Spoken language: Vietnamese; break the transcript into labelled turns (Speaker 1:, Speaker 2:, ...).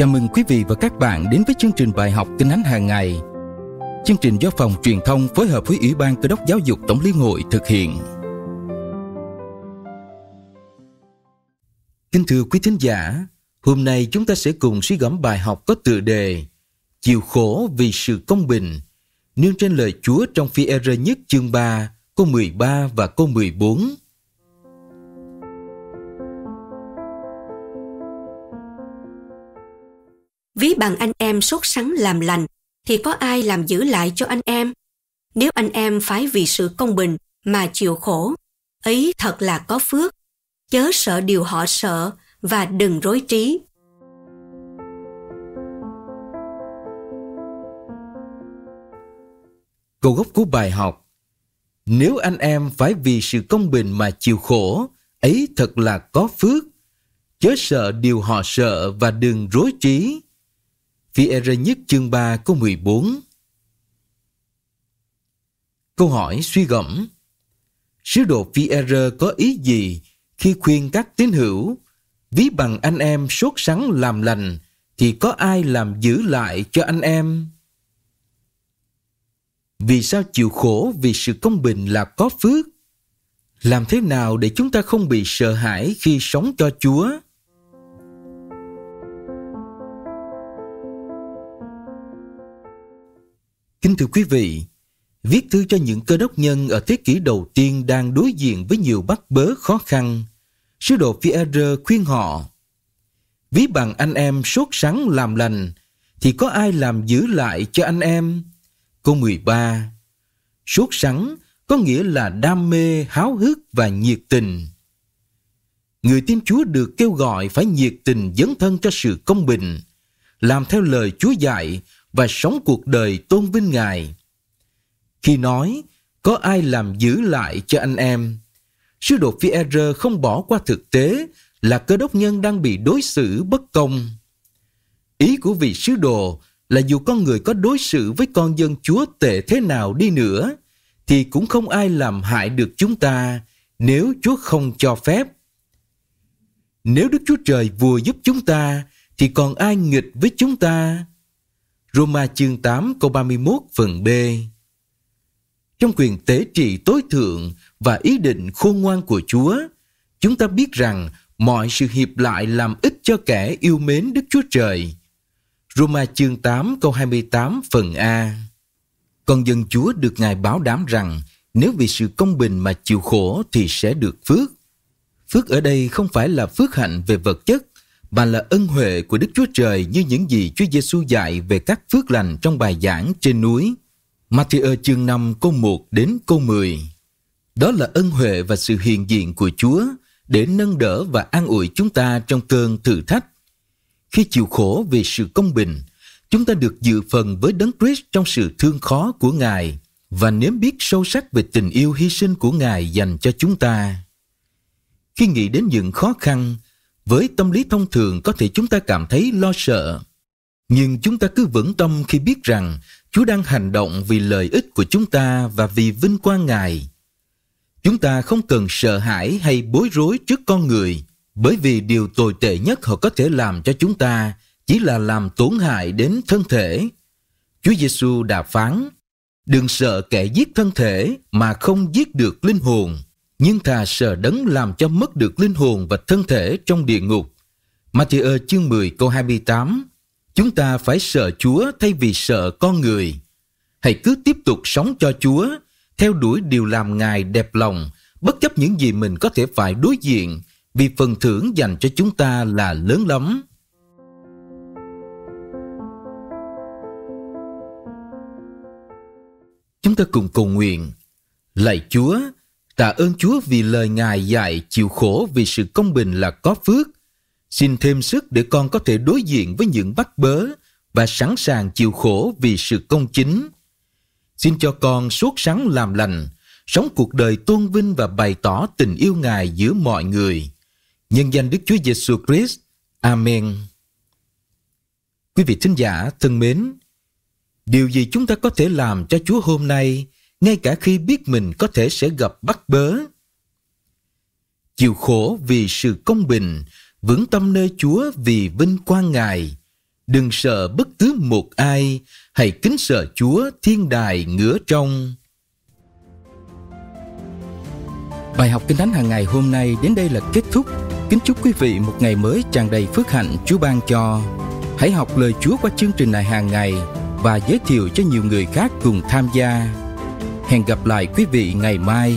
Speaker 1: Chào mừng quý vị và các bạn đến với chương trình bài học Kinh Thánh hàng ngày. Chương trình do phòng truyền thông phối hợp với Ủy ban Cơ đốc Giáo dục Tổng liên hội thực hiện. Kính thưa quý thính giả, hôm nay chúng ta sẽ cùng suy gẫm bài học có tựa đề Chịu khổ vì sự công bình, nương trên lời Chúa trong phi e nhất chương 3, câu 13 và câu 14.
Speaker 2: Ví bằng anh em sốt sắng làm lành, thì có ai làm giữ lại cho anh em? Nếu anh em phải vì sự công bình mà chịu khổ, ấy thật là có phước. Chớ sợ điều họ sợ và đừng rối trí.
Speaker 1: Câu gốc của bài học Nếu anh em phải vì sự công bình mà chịu khổ, ấy thật là có phước. Chớ sợ điều họ sợ và đừng rối trí. Phi e nhất chương 3 câu 14 Câu hỏi suy gẫm Sứ đồ Phi e có ý gì khi khuyên các tín hữu, ví bằng anh em sốt sắng làm lành, thì có ai làm giữ lại cho anh em? Vì sao chịu khổ vì sự công bình là có phước? Làm thế nào để chúng ta không bị sợ hãi khi sống cho Chúa? Kính thưa quý vị, viết thư cho những cơ đốc nhân ở thế kỷ đầu tiên đang đối diện với nhiều bắt bớ khó khăn, sứ đồ Pierre khuyên họ Ví bằng anh em sốt sắng làm lành, thì có ai làm giữ lại cho anh em? Câu 13 Sốt sắng có nghĩa là đam mê, háo hức và nhiệt tình. Người tin Chúa được kêu gọi phải nhiệt tình dấn thân cho sự công bình, làm theo lời Chúa dạy và sống cuộc đời tôn vinh Ngài. Khi nói, có ai làm giữ lại cho anh em? Sứ đồ phi không bỏ qua thực tế là cơ đốc nhân đang bị đối xử bất công. Ý của vị sứ đồ là dù con người có đối xử với con dân Chúa tệ thế nào đi nữa, thì cũng không ai làm hại được chúng ta nếu Chúa không cho phép. Nếu Đức Chúa Trời vừa giúp chúng ta, thì còn ai nghịch với chúng ta? Roma chương 8 câu 31 phần B Trong quyền tế trị tối thượng và ý định khôn ngoan của Chúa, chúng ta biết rằng mọi sự hiệp lại làm ích cho kẻ yêu mến Đức Chúa Trời. Roma chương 8 câu 28 phần A Con dân Chúa được Ngài báo đảm rằng nếu vì sự công bình mà chịu khổ thì sẽ được phước. Phước ở đây không phải là phước hạnh về vật chất và là ân huệ của Đức Chúa Trời như những gì Chúa Giêsu dạy về các phước lành trong bài giảng trên núi. Matthew chương 5 câu 1 đến câu 10. Đó là ân huệ và sự hiện diện của Chúa để nâng đỡ và an ủi chúng ta trong cơn thử thách. Khi chịu khổ vì sự công bình, chúng ta được dự phần với Đấng Christ trong sự thương khó của Ngài và nếm biết sâu sắc về tình yêu hy sinh của Ngài dành cho chúng ta. Khi nghĩ đến những khó khăn, với tâm lý thông thường có thể chúng ta cảm thấy lo sợ. Nhưng chúng ta cứ vững tâm khi biết rằng Chúa đang hành động vì lợi ích của chúng ta và vì vinh quang Ngài. Chúng ta không cần sợ hãi hay bối rối trước con người, bởi vì điều tồi tệ nhất họ có thể làm cho chúng ta chỉ là làm tổn hại đến thân thể. Chúa Giêsu đã phán, đừng sợ kẻ giết thân thể mà không giết được linh hồn nhưng thà sợ đấng làm cho mất được linh hồn và thân thể trong địa ngục. Matthew chương 10 câu 28 Chúng ta phải sợ Chúa thay vì sợ con người. Hãy cứ tiếp tục sống cho Chúa, theo đuổi điều làm Ngài đẹp lòng, bất chấp những gì mình có thể phải đối diện, vì phần thưởng dành cho chúng ta là lớn lắm. Chúng ta cùng cầu nguyện. Lạy Chúa, Tạ ơn Chúa vì lời Ngài dạy chịu khổ vì sự công bình là có phước. Xin thêm sức để con có thể đối diện với những bắt bớ và sẵn sàng chịu khổ vì sự công chính. Xin cho con suốt sáng làm lành, sống cuộc đời tôn vinh và bày tỏ tình yêu Ngài giữa mọi người. Nhân danh Đức Chúa Giêsu Christ. Amen. Quý vị thính giả thân mến, điều gì chúng ta có thể làm cho Chúa hôm nay ngay cả khi biết mình có thể sẽ gặp bắt bớ. Chịu khổ vì sự công bình, vững tâm nơi Chúa vì vinh quang Ngài. đừng sợ bất cứ một ai, hãy kính sợ Chúa thiên đài ngửa trong. Bài học Kinh Thánh hàng ngày hôm nay đến đây là kết thúc. Kính chúc quý vị một ngày mới tràn đầy phước hạnh Chúa ban cho. Hãy học lời Chúa qua chương trình này hàng ngày và giới thiệu cho nhiều người khác cùng tham gia. Hẹn gặp lại quý vị ngày mai.